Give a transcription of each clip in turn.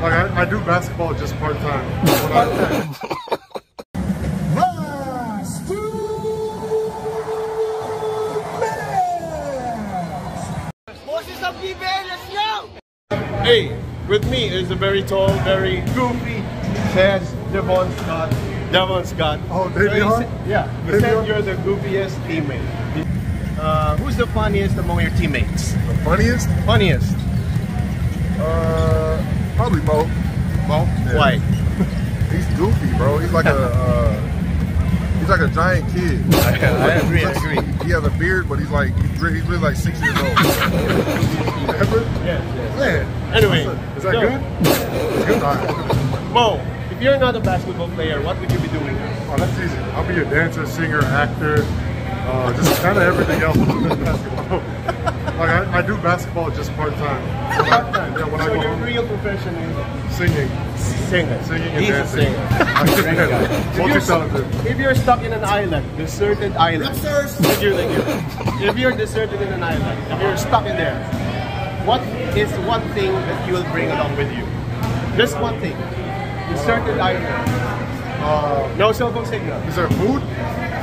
like I, I do basketball just part time. Hey, with me is a very tall, very goofy, says Devon Scott. Devon Scott. Oh, So Davion? said- Yeah, he said you're the goofiest teammate. Uh, who's the funniest among your teammates? The funniest? Funniest? Uh, probably Mo. Mo? Yeah. He's goofy, bro. He's like a uh, he's like a giant kid. I agree, I agree. He has a beard, but he's like he's really, he's really like six years old. Remember? Yes, yes. Man. Anyway, Is that so- good? It's good. Right. Mo, if you're not a basketball player, what would you be doing? Oh, that's easy. I'll be a dancer, singer, actor, uh, just kind of everything else basketball. like I, I do basketball just part time. Yeah, so go your home, real profession is singing, singer. singing and He's a dancing. singer. If you're, Multi-talented. if you're stuck in an island, deserted island, thank you, thank you. If you're deserted in an island, if you're stuck in there, what is one thing that you will bring along with you? Just one thing. Deserted island. Uh, No cell phone signal. is there food?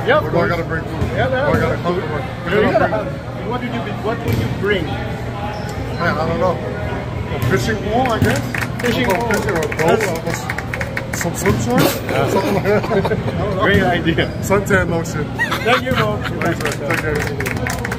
Yep. Or do I gotta bring food? Yeah, yeah. Or I gotta come to work? What You do I gotta bring? have- What would you What would you bring? Man, I don't know. A fishing pole, I guess. Fishing pole. Fishing or a boat. I'll go s- Some swim shorts? Something like that. I don't know. Great idea. Suntan lotion. Thank you, Mo. Thanks, man. Take care.